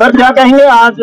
Sir, क्या कहेंगे, आज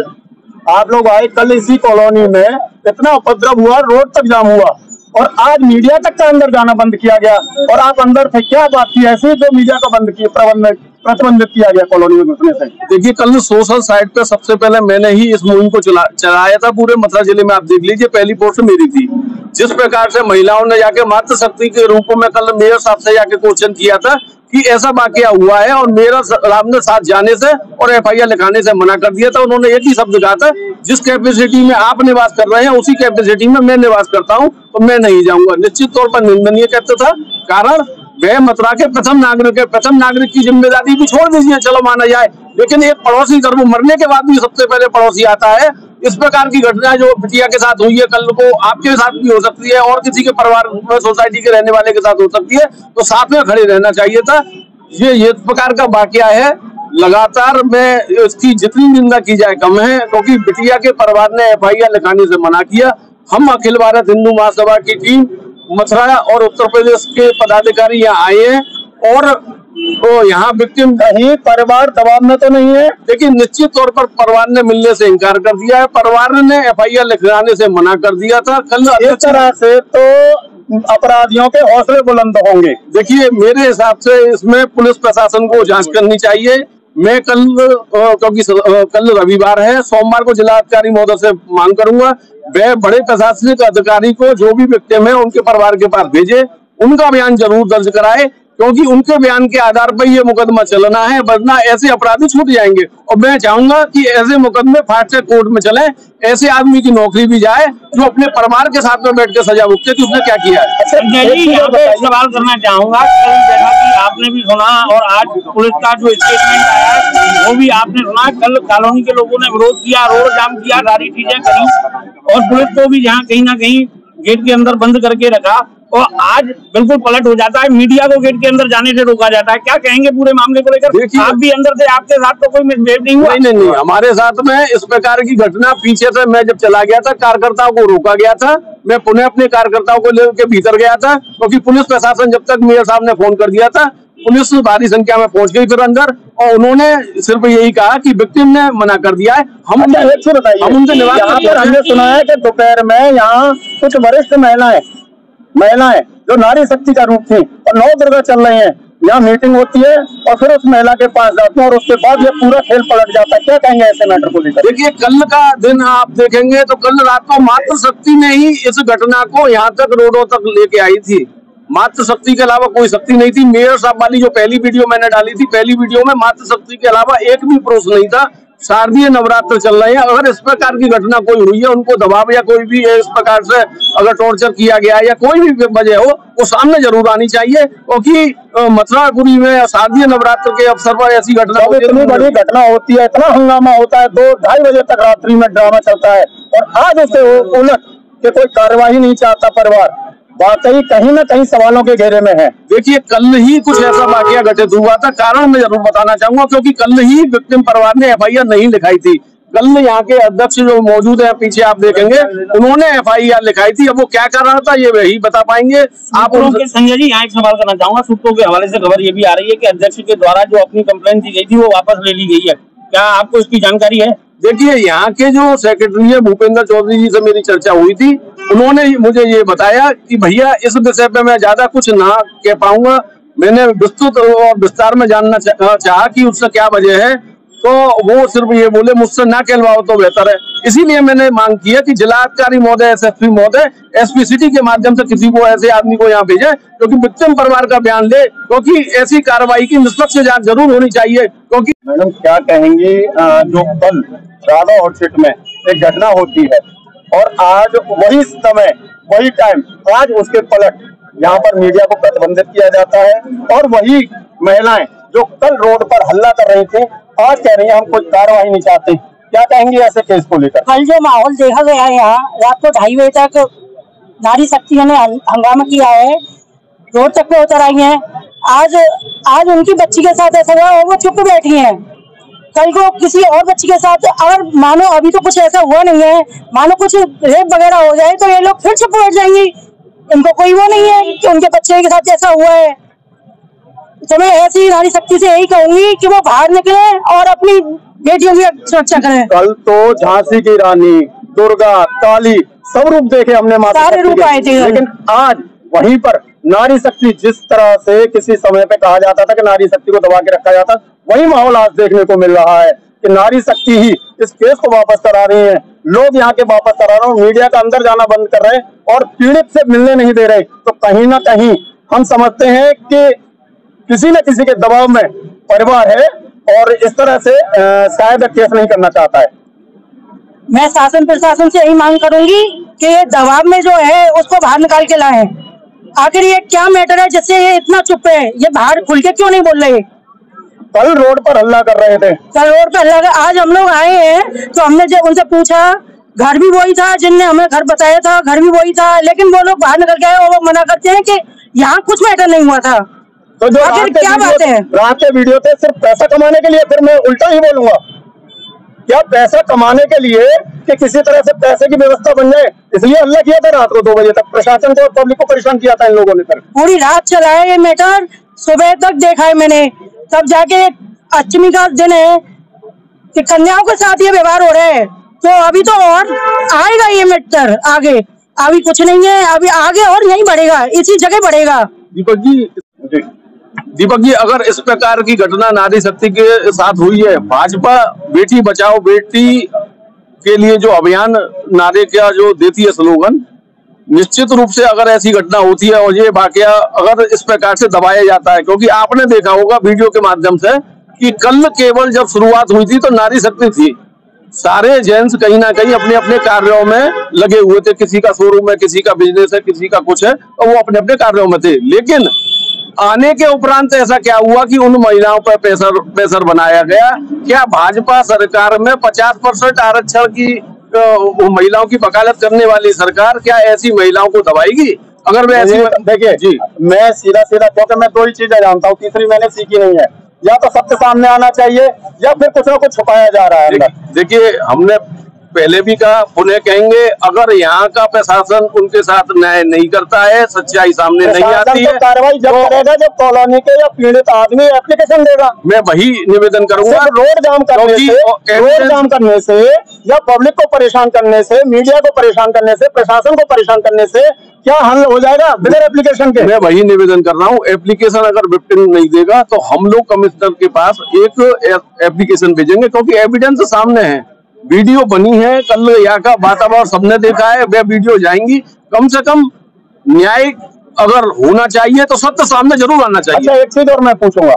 आप लोग आए कल इसी कॉलोनी में, इतना उपद्रव हुआ, रोड तक जाम हुआ, और आज मीडिया तक का अंदर जाना बंद किया गया, और आप अंदर थे, क्या बात थी ऐसी जो मीडिया का बंद किया, प्रबंध, प्रतिबंधित किया गया कॉलोनी में घुसने से? देखिए, कल सोशल साइट पे सबसे पहले मैंने ही इस मुहिम को चला, चलाया था पूरे मथुरा ज़िले में। आप देख लीजिए, पहली पोस्ट मेरी थी। जिस प्रकार से महिलाओं ने जाके मातृ शक्ति के रूप में कल मेयर साहब से जाके क्वेश्चन किया था कि ऐसा वाकया हुआ है और मेरा ने साथ जाने से और एफ़ लिखाने से मना कर दिया था। उन्होंने एक ही शब्द कहा था, जिस कैपेसिटी में आप निवास कर रहे हैं, उसी कैपेसिटी में मैं निवास करता हूँ तो मैं नहीं जाऊँगा। निश्चित तौर पर निंदनीय कहते था। कारण, वह मथुरा के प्रथम नागरिक है। प्रथम नागरिक की ज़िम्मेदारी भी छोड़ दीजिए, चलो माना जाए। लेकिन एक पड़ोसी घर में मरने के बाद भी सबसे पहले पड़ोसी आता है इस प्रकार की घटना जो बिटिया के साथ हुई है, कल को आपके साथ भी हो सकती है और किसी के परिवार सोसाइटी के रहने वाले के साथ हो सकती है तो साथ में खड़े रहना चाहिए था। ये ये प्रकार का वाक्य है। लगातार मैं इसकी जितनी निंदा की जाए कम है, क्योंकि तो बिटिया के परिवार ने एफ़ लिखाने से मना किया। हम अखिल भारत हिंदू महासभा की टीम, मथुरा और उत्तर प्रदेश के पदाधिकारी यहाँ आए हैं और तो यहाँ विक्टिम नहीं परिवार दबाव में तो नहीं है लेकिन निश्चित तौर पर परिवार ने मिलने से इनकार कर दिया है। परिवार ने एफ़ आई आर लिखाने से मना कर दिया था। कल इस तरह से तो अपराधियों के हौसले बुलंद होंगे। देखिए मेरे हिसाब से इसमें पुलिस प्रशासन को जाँच करनी चाहिए। मैं कल क्योंकि कल रविवार है सोमवार को जिलाधिकारी महोदय से मांग करूँगा वह बड़े प्रशासनिक अधिकारी को जो भी विक्टिम है उनके परिवार के पास भेजे उनका बयान ज़रूर दर्ज कराए। क्योंकि उनके बयान के आधार पर ये मुकदमा चलना है वरना ऐसे अपराधी छूट जाएँगे। और मैं चाहूँगा कि ऐसे मुकदमे फाट से कोर्ट में चले ऐसे आदमी की नौकरी भी जाए जो अपने परिवार के साथ में बैठ के सजा भुगते कि उसने क्या किया है। सवाल करना चाहूँगा जैसा की आपने भी सुना और आज पुलिस का जो स्टेटमेंट आया है वो भी आपने सुना कल कॉलोनी के लोगों ने विरोध किया रोड जाम किया सारी चीज़ें करी और पुलिस को भी जहाँ कहीं ना कहीं गेट के अंदर बंद करके रखा। और आज बिल्कुल पलट हो जाता है मीडिया को गेट के अंदर जाने से रोका जाता है। क्या कहेंगे पूरे मामले को लेकर? आप भी अंदर से आपके साथ तो कोई मिसबिहेव नहीं हुआ। नहीं नहीं हमारे साथ में इस प्रकार की घटना पीछे से मैं जब चला गया था कार्यकर्ताओं को रोका गया था मैं पुनः अपने कार्यकर्ताओं को लेकर भीतर गया था क्योंकि तो पुलिस प्रशासन जब तक मेयर साहब ने फ़ोन कर दिया था पुलिस भारी संख्या में पहुँच गई फिर अंदर और उन्होंने सिर्फ़ यही कहा कि विक्टिम ने मना कर दिया है। हम अच्छा, हम उनसे निवास पर हमने सुना है कि दोपहर में यहाँ कुछ वरिष्ठ महिलाएँ महिलाएँ जो नारी शक्ति का रूप थी और नौ दुर्गा चल रहे हैं। यहाँ मीटिंग होती है और फिर उस महिला के पास जाते हैं और उसके बाद ये पूरा खेल पलट जाता है। क्या कहेंगे ऐसे मैटर को लेकर? देखिए, कल का दिन आप देखेंगे तो कल रात को मात्र शक्ति ने ही इस घटना को यहाँ तक रोडों तक लेके आई थी। मात्र शक्ति के अलावा कोई शक्ति नहीं थी। मेयर साहब वाली जो पहली वीडियो मैंने डाली थी, पहली वीडियो में मात्र शक्ति के अलावा एक भी पुरुष नहीं था। शारदीय नवरात्र चल रहे हैं। अगर इस प्रकार की घटना कोई हुई है उनको दबाव या कोई भी इस प्रकार से अगर टॉर्चर किया गया है या कोई भी वजह हो वो सामने ज़रूर आनी चाहिए। क्योंकि मथुरापुरी में शारदीय नवरात्र के अवसर पर ऐसी घटना इतनी बड़ी घटना होती है इतना हंगामा होता है दो ढाई बजे तक रात्रि में ड्रामा चलता है। और आज उसे उलट के कोई कार्यवाही नहीं चाहता परिवार। वाकई कहीं ना कहीं सवालों के घेरे में है। देखिए कल ही कुछ ऐसा वाक्य घटित हुआ था कारण मैं ज़रूर बताना चाहूँगा क्योंकि कल ही विक्टिम परिवार ने एफ़ नहीं लिखाई थी। कल यहाँ के अध्यक्ष जो मौजूद है पीछे आप देखेंगे उन्होंने एफ़ आई आर लिखाई थी। अब वो क्या कर रहा था ये वही बता पाएँगे। आप संजय जी यहाँ एक सवाल करना चाहूँगा सूत्रों के हवाले से खबर ये भी आ रही है कि अध्यक्ष के द्वारा जो अपनी कंप्लेन दी गई थी वो वापस ले ली गई है। क्या आपको इसकी जानकारी है? देखिए, यहाँ के जो सेक्रेटरी है, भूपेंद्र चौधरी जी से मेरी चर्चा हुई थी। उन्होंने मुझे ये बताया कि भैया, इस विषय पे मैं ज़्यादा कुछ ना कह पाऊँगा। मैंने विस्तृत और विस्तार में जानना चाहा कि उससे क्या वजह है। तो वो सिर्फ़ ये बोले, मुझसे ना कहलवाओ तो बेहतर है। इसीलिए मैंने मांग की है कि जिलाधिकारी महोदय एस एस पी महोदय एसपी सिटी के माध्यम से किसी को, ऐसे आदमी को यहाँ भेजे, क्योंकि विक्टिम परिवार का बयान ले, क्योंकि ऐसी कार्रवाई की निष्पक्ष जाँच ज़रूर होनी चाहिए, क्योंकि मैडम, क्या कहेंगे जो कल राधा आउटफिट में एक घटना होती है, और आज वही समय, वही टाइम आज उसके पलट, यहाँ पर मीडिया को प्रतिबंधित किया जाता है, और वही महिलाएँ जो कल रोड पर हल्ला कर रही थी आज कह रही है, हम कोई कार्रवाई नहीं चाहते। क्या कहेंगे ऐसे केस को लेकर? कल जो माहौल देखा गया है यहाँ, रात को ढाई बजे तक नारी शक्तियों ने हंगामा किया है। रोड तक पे उतर आई है। आज आज उनकी बच्ची के साथ ऐसा हुआ और वो चुप बैठी है। कल को किसी और बच्ची के साथ, अगर मानो अभी तो कुछ ऐसा हुआ नहीं है, मानो कुछ रेप वगैरह हो जाए तो ये लोग फिर चुप बैठ जाएँगे। इनको कोई वो नहीं है कि उनके बच्चे के साथ ऐसा हुआ है। तो मैं ऐसी नारी शक्ति से यही कहूँगी कि वो बाहर निकले और अपनी बेटियों की सुरक्षा करें। कल तो झांसी की रानी दुर्गा काली सब रूप देखे हमने माता सारे रूप आए थे। लेकिन आज वहीं पर नारी शक्ति जिस तरह से किसी समय पे कहा जाता था कि नारी शक्ति को दबा के रखा जाता वही माहौल आज देखने को मिल रहा है कि नारी शक्ति ही इस केस को वापस करा रही है। लोग यहाँ के वापस करा रहे हैं मीडिया का अंदर जाना बंद कर रहे हैं और पीड़ित से मिलने नहीं दे रहे। तो कहीं ना कहीं हम समझते हैं कि किसी न किसी के दबाव में परिवार है और इस तरह से शायद केस नहीं करना चाहता है। मैं शासन प्रशासन से यही मांग करूँगी कि ये दबाव में जो है उसको बाहर निकाल के लाएँ। आखिर ये क्या मैटर है जिससे ये इतना चुप है? ये बाहर खुल के क्यों नहीं बोल रहे? कल रोड पर हल्ला कर रहे थे। कल रोड पे लगा आज हम लोग आए हैं तो हमने जब उनसे पूछा घर भी वही था जिनने हमें घर बताया था घर भी वही था लेकिन वो लोग बाहर निकल के आए और वो मना करते हैं कि यहाँ कुछ मैटर नहीं हुआ था। तो जो आखिर क्या बात वीडियो है? रात के वीडियो थे सिर्फ़ पैसा कमाने के लिए फिर मैं उल्टा ही बोलूँगा। क्या पैसा कमाने के लिए कि किसी तरह से पैसे की व्यवस्था बन जाए? इसलिए हल्ला किया था रात को दो बजे तक। प्रशासन को और पब्लिक को परेशान किया था इन लोगों ने फिर। पूरी रात चला है ये मैटर। सुबह तक देखा है मैंने। तब जाके अष्टमी का दिन है कि कन्याओं के साथ ये व्यवहार हो रहा है। तो अभी तो और आएगा ये मैटर आगे। अभी कुछ नहीं है। अभी आगे और यही बढ़ेगा। इसी जगह बढ़ेगा। दीपक जी जी। दीपक जी, अगर इस प्रकार की घटना नारी शक्ति के साथ हुई है, भाजपा बेटी बचाओ बेटी के लिए जो अभियान, नारे का जो देती है स्लोगन, निश्चित रूप से अगर ऐसी घटना होती है और ये वाकया अगर इस प्रकार से दबाया जाता है, क्योंकि आपने देखा होगा वीडियो के माध्यम से कि कल केवल जब शुरुआत हुई थी तो नारी शक्ति थी। सारे जेंट्स कहीं ना कहीं अपने अपने कार्यों में लगे हुए थे, किसी का शोरूम है, किसी का बिज़नेस है, किसी का कुछ है तो वो अपने अपने कार्यों में थे। लेकिन आने के उपरांत ऐसा क्या हुआ कि उन महिलाओं पर प्रेशर प्रेशर बनाया गया? क्या भाजपा सरकार में 50 परसेंट आरक्षण की वो महिलाओं की वकालत करने वाली सरकार क्या ऐसी महिलाओं को दबाएगी? अगर वे ऐसी देखिए जी। मैं सीधा सीधा क्योंकि मैं दो ही चीज़ें जानता हूँ तीसरी मैंने सीखी नहीं है। या तो सत्य सामने आना चाहिए या फिर कुछ ना कुछ छुपाया जा रहा है देखिए हमने पहले भी कहा पुनः कहेंगे अगर यहाँ का प्रशासन उनके साथ न्याय नहीं करता है सच्चाई सामने नहीं आती तो है कार्रवाई जब करेगा जब कॉलोनी के या पीड़ित आदमी एप्लीकेशन देगा। मैं वही निवेदन करूँगा। रोड जाम करने से रोड जाम करने से या पब्लिक को परेशान करने से मीडिया को परेशान करने से प्रशासन को परेशान करने से क्या हल हो जाएगा बिना एप्लीकेशन के? मैं वही निवेदन कर रहा हूँ। एप्लीकेशन अगर विक्टिम नहीं देगा तो हम लोग कमिश्नर के पास एक एप्लीकेशन भेजेंगे क्योंकि एविडेंस सामने है। वीडियो बनी है, कल यहाँ का वातावरण सबने देखा है, वे वीडियो जाएँगी। कम से कम न्याय अगर होना चाहिए तो सत्य सामने ज़रूर आना चाहिए। अच्छा एक चीज़ और मैं पूछूँगा।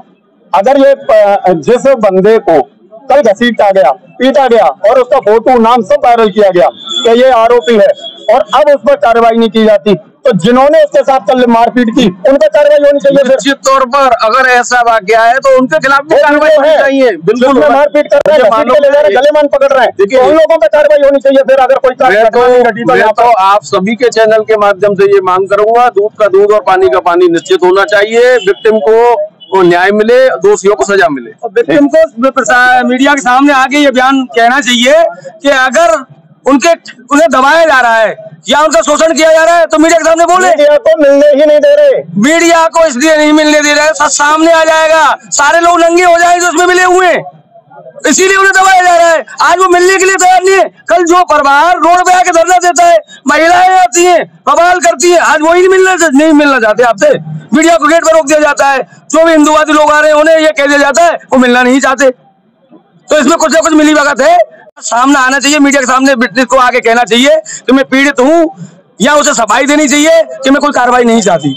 अगर ये जिस बंदे को कल घसीटा गया, पीटा गया, और उसका फ़ोटो नाम सब वायरल किया गया कि ये आरोपी है, और अब उस पर कार्रवाई नहीं की जाती तो जिन्होंने उसके साथ कल मारपीट की उन पर कार्रवाई होनी चाहिए निश्चित तौर पर अगर ऐसा वाक्य है तो उनके खिलाफ भी कार्रवाई होनी चाहिए। बिल्कुल मारपीट कर रहे हैं के। गले मान पकड़ रहे हैं। देखिए, उन लोगों पर कार्रवाई होनी चाहिए फिर अगर कोई तो तो तो आप सभी के चैनल के माध्यम से ये मांग करूँगा दूध का दूध और पानी का पानी निश्चित होना चाहिए। विक्टिम को को न्याय मिले दोषियों को सजा मिले। विक्टिम को मीडिया के सामने आके ये बयान कहना चाहिए कि अगर उनके उन्हें दबाया जा रहा है या उनका शोषण किया जा रहा है तो मीडिया के सामने बोले। मीडिया को मिलने ही नहीं दे रहे। मीडिया को इसलिए नहीं मिलने दे रहे सब सामने आ जाएगा। सारे लोग नंगे हो जाएँगे जो उसमें मिले हुए। इसीलिए उन्हें दबाया जा रहा है। आज वो मिलने के लिए तैयार नहीं है। कल जो परिवार रोड पे आके धरना देता है महिलाएँ आती हैं बवाल करती हैं आज वही नहीं मिलना नहीं मिलना चाहते आपसे मीडिया को गेट पर रोक दिया जाता है। जो भी हिंदुवादी लोग आ रहे हैं उन्हें ये कह दिया जाता है वो मिलना नहीं चाहते। तो इसमें कुछ ना कुछ मिली भगत है। सामने आना चाहिए, मीडिया के सामने ब्रिटिश को आगे कहना चाहिए कि मैं पीड़ित हूँ या उसे सफ़ाई देनी चाहिए कि मैं कोई कार्रवाई नहीं चाहती।